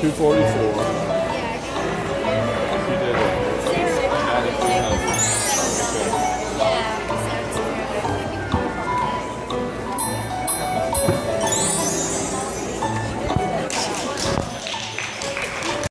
Two forty-four.